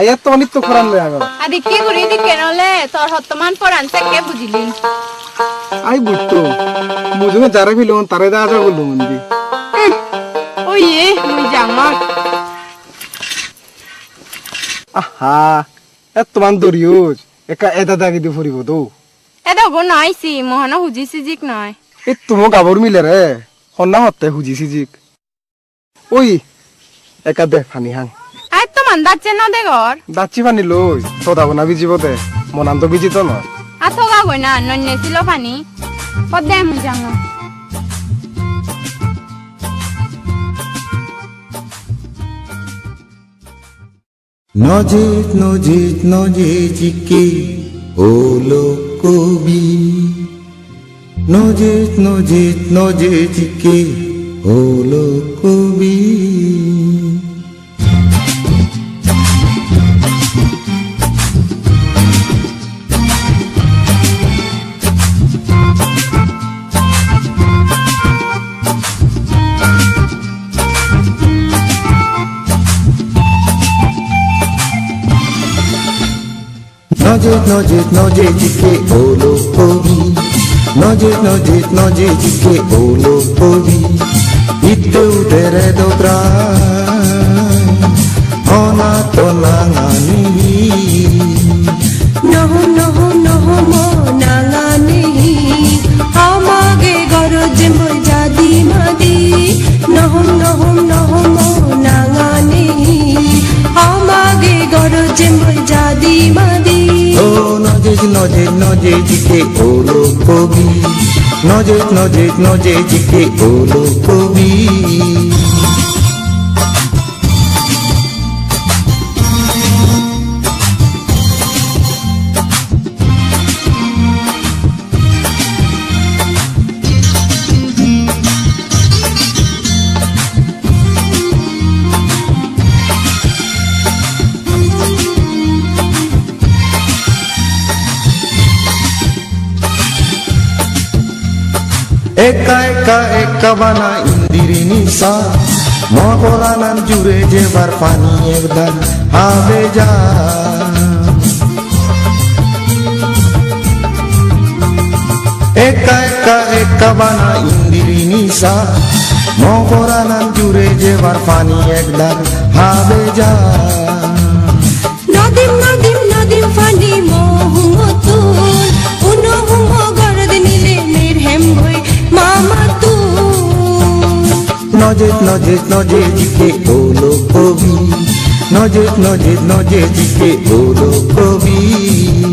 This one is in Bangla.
আয়াত তো অনিত্য খরান লয় আগো আদি কি ঘুরি দিকে নলে তোর হতমান পরান থেকে বুঝিলি? আই বুঝতো মুজুমে যারা ফিল তারে দা যা বলল মন্দি। ওই এ মুই জামাক আহা এ তোমার দরিয়োজ একা এটা দাগি দি ফুরিব তো এটা গো নাইছি মহানা হুজিছি জিক নয় এ তুমো গাবর মিলে রে হন্না হতে হুজিছি জিক ওই একা দে ফানি হাং। মান দাচ্ছে না দে ঘর। দাচ্ছি ফানি লই সদাব না বিজিব দে মনান্ত বিজিত ন আর তো গা গই না নন্যে ছিল পানি পদ্মে জামা নজেত নজেত নজেজিকে ওলো কবি। নজেত নজেত নজেজিকে ওলো কবি। নজেত নজেত নজেজিকে ওলো কবি নজেত নজেত নজেজিকে ওলো কবি নজেজ নজে জিকে ওলো কবি। নজে নজে নজে জিকে ওলো কবি। একা একা একা বানা ইন্দিরি নিসা মগলানান জুড়ে যেবার পানি একদার হবে যা। একা একা একা বানা ইন্দিরি নিসা মগলানান জুড়ে যেবার পানি একদার হবে যা। নদীম নদীম নদীম ফানি মোহমতুন উনহুম নজেত নজেত দিকে বলো কবি। নজেত নজেত দিকে বলো কবি।